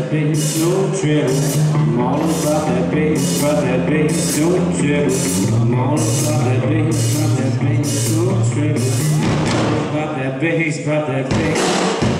that bass, no treble. I'm all about that bass, about that bass, no treble. I'm all about that bass, about that bass, no treble. I'm all about that bass, about that bass.